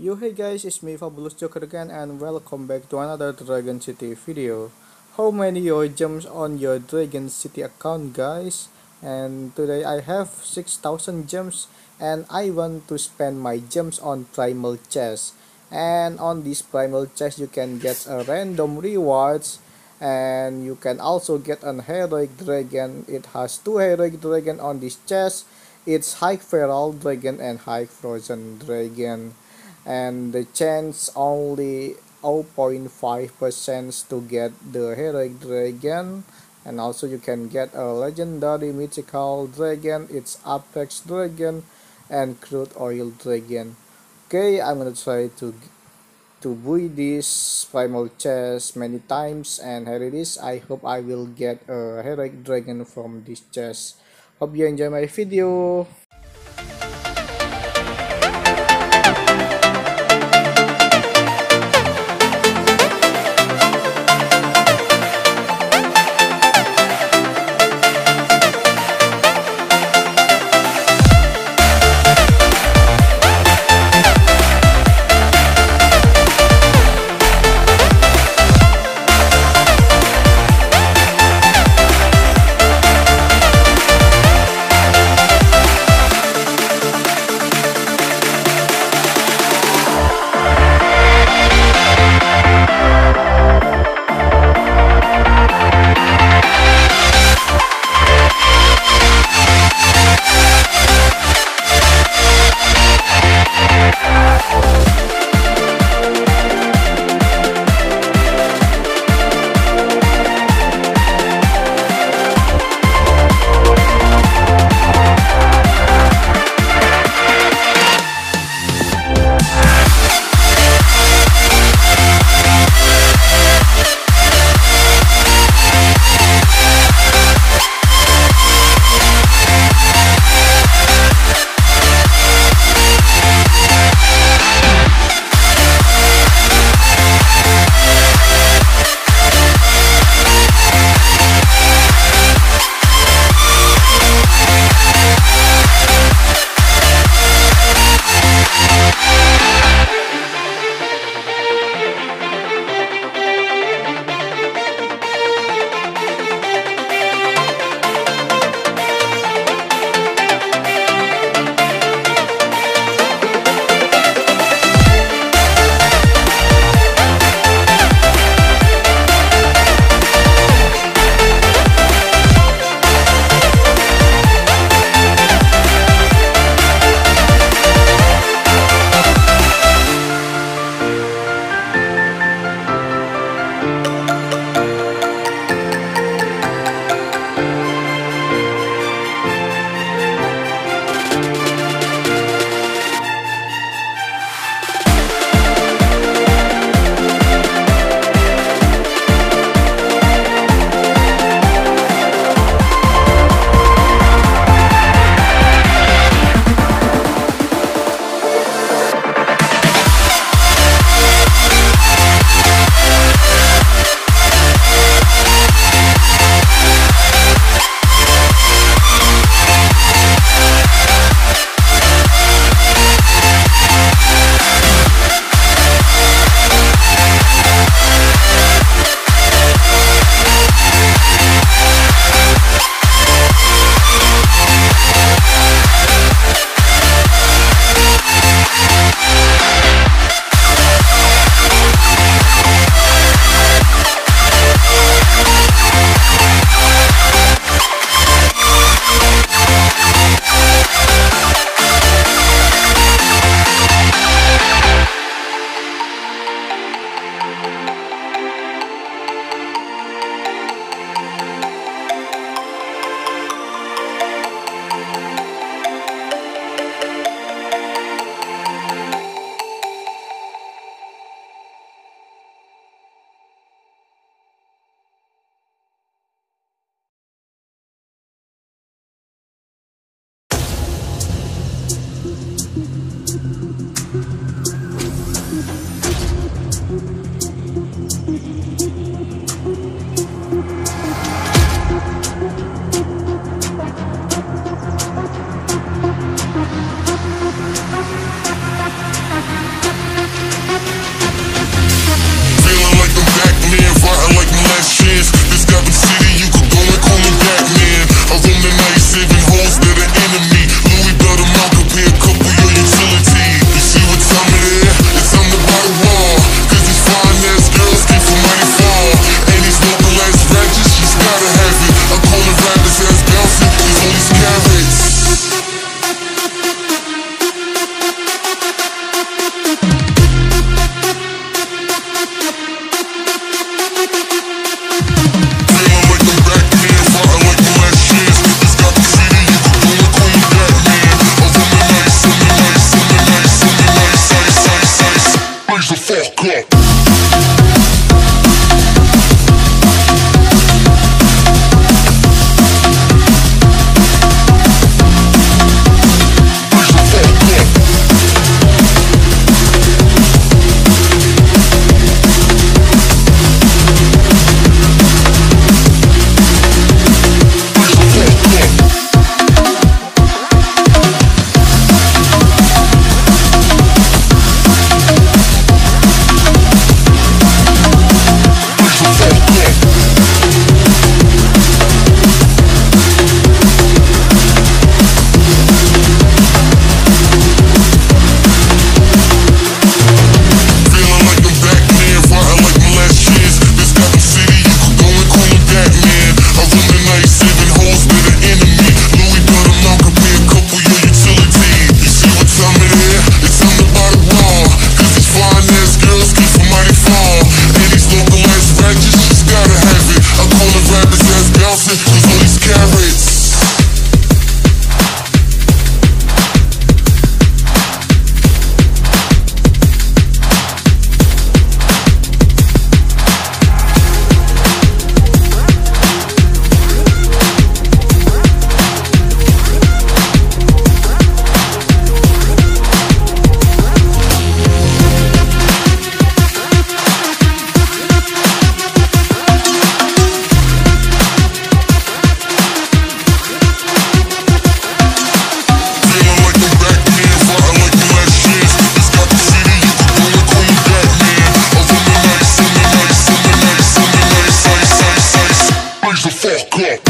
Yo hey guys, it's me Fabulous Joker again and welcome back to another Dragon City video. How many your gems on your Dragon City account guys? And today I have 6000 gems and I want to spend my gems on Primal Chest. And on this Primal Chest you can get a random rewards and you can also get an Heroic Dragon. It has two Heroic Dragon on this chest. It's High Feral Dragon and High Frozen Dragon and the chance only 0.5% to get the heroic dragon. And also you can get a legendary mythical dragon it's apex dragon and crude oil dragon. Okay i'm gonna try to to buy this primal chest many times and here it is. I hope i will get a heroic dragon from this chest. Hope you enjoy my video Yeah.